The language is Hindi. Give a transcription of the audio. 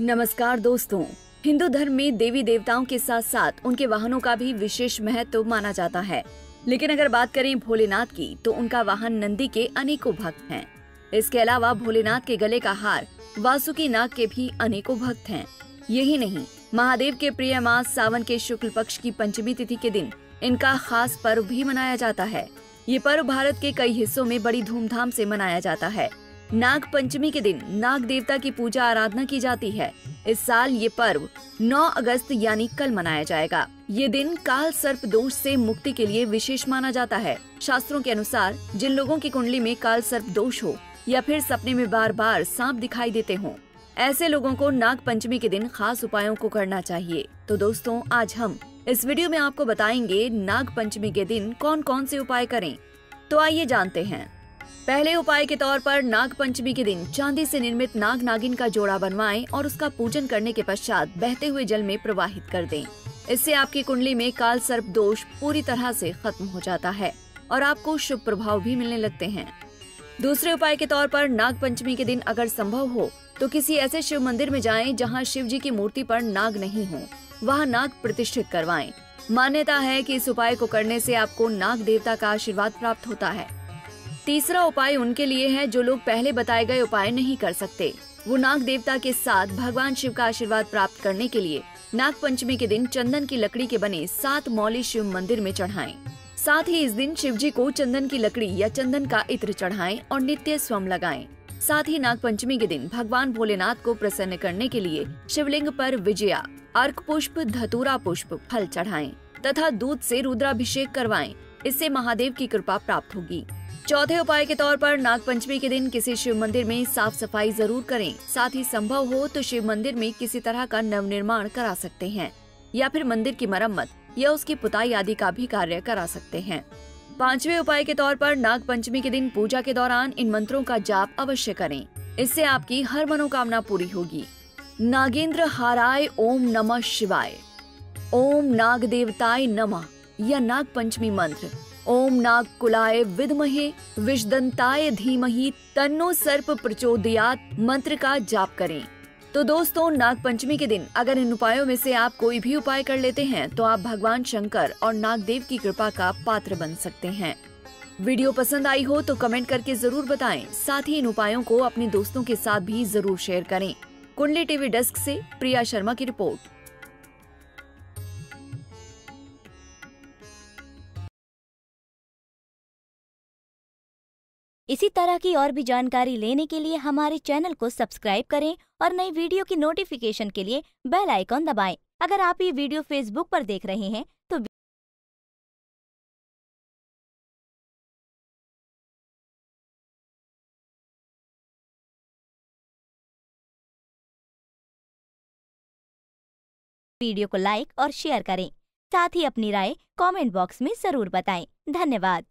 नमस्कार दोस्तों। हिंदू धर्म में देवी देवताओं के साथ साथ उनके वाहनों का भी विशेष महत्व माना जाता है। लेकिन अगर बात करें भोलेनाथ की तो उनका वाहन नंदी के अनेकों भक्त हैं। इसके अलावा भोलेनाथ के गले का हार, वासुकी नाग के भी अनेकों भक्त हैं। यही नहीं, महादेव के प्रिय मास सावन के शुक्ल पक्ष की पंचमी तिथि के दिन इनका खास पर्व भी मनाया जाता है। ये पर्व भारत के कई हिस्सों में बड़ी धूमधाम से मनाया जाता है। नाग पंचमी के दिन नाग देवता की पूजा आराधना की जाती है। इस साल ये पर्व 9 अगस्त यानी कल मनाया जाएगा। ये दिन काल सर्प दोष से मुक्ति के लिए विशेष माना जाता है। शास्त्रों के अनुसार जिन लोगों की कुंडली में काल सर्प दोष हो या फिर सपने में बार बार सांप दिखाई देते हों, ऐसे लोगों को नाग पंचमी के दिन खास उपायों को करना चाहिए। तो दोस्तों, आज हम इस वीडियो में आपको बताएँगे नाग पंचमी के दिन कौन कौन से उपाय करें। तो आइए जानते हैं। पहले उपाय के तौर पर नाग पंचमी के दिन चांदी से निर्मित नाग नागिन का जोड़ा बनवाएँ और उसका पूजन करने के पश्चात बहते हुए जल में प्रवाहित कर दें। इससे आपकी कुंडली में काल सर्प दोष पूरी तरह से खत्म हो जाता है और आपको शुभ प्रभाव भी मिलने लगते हैं। दूसरे उपाय के तौर पर नाग पंचमी के दिन अगर संभव हो तो किसी ऐसे शिव मंदिर में जाएँ जहाँ शिव जी की मूर्ति पर नाग नहीं हो। वहाँ नाग प्रतिष्ठित करवाएँ। मान्यता है कि इस उपाय को करने से आपको नाग देवता का आशीर्वाद प्राप्त होता है। तीसरा उपाय उनके लिए है जो लोग पहले बताए गए उपाय नहीं कर सकते वो नाग देवता के साथ भगवान शिव का आशीर्वाद प्राप्त करने के लिए नाग पंचमी के दिन चंदन की लकड़ी के बने सात मौली शिव मंदिर में चढ़ाएँ। साथ ही इस दिन शिव जी को चंदन की लकड़ी या चंदन का इत्र चढ़ाएँ और नित्य स्वम लगाएँ। साथ ही नाग पंचमी के दिन भगवान भोलेनाथ को प्रसन्न करने के लिए शिवलिंग पर विजया, अर्क पुष्प, धतूरा पुष्प फल चढ़ाएँ तथा दूध से रुद्राभिषेक करवाएँ इससे महादेव की कृपा प्राप्त होगी चौथे उपाय के तौर पर नाग पंचमी के दिन किसी शिव मंदिर में साफ़ सफ़ाई ज़रूर करें। साथ ही संभव हो तो शिव मंदिर में किसी तरह का नव निर्माण करा सकते हैं, या फिर मंदिर की मरम्मत, या उसकी पुताई आदि का भी कार्य करा सकते हैं। पांचवे उपाय के तौर पर नाग पंचमी के दिन पूजा के दौरान इन मंत्रों का जाप अवश्य करें। इससे आपकी हर मनोकामना पूरी होगी। नागेंद्र हाराय ओम नमः शिवाय। ओम नाग देवताय नमः या नाग पंचमी मंत्र। ओम नाग कुलाय विदमहे विषदंताय धीमहि, तन्नो सर्प प्रचोदयात, मंत्र का जाप करें। तो दोस्तों नाग पंचमी के दिन अगर इन उपायों में से आप कोई भी उपाय कर लेते हैं तो आप भगवान शंकर और नाग देव की कृपा का पात्र बन सकते हैं। वीडियो पसंद आई हो तो कमेंट करके ज़रूर बताएँ। साथ ही इन उपायों को अपने दोस्तों के साथ भी ज़रूर शेयर करें। कुंडली टीवी डेस्क से प्रिया शर्मा की रिपोर्ट। इसी तरह की और भी जानकारी लेने के लिए हमारे चैनल को सब्सक्राइब करें और नई वीडियो की नोटिफिकेशन के लिए बेल आइकॉन दबाएँ। अगर आप ये वीडियो फेसबुक पर देख रहे हैं तो वीडियो को लाइक और शेयर करें। साथ ही अपनी राय कमेंट बॉक्स में ज़रूर बताएँ। धन्यवाद।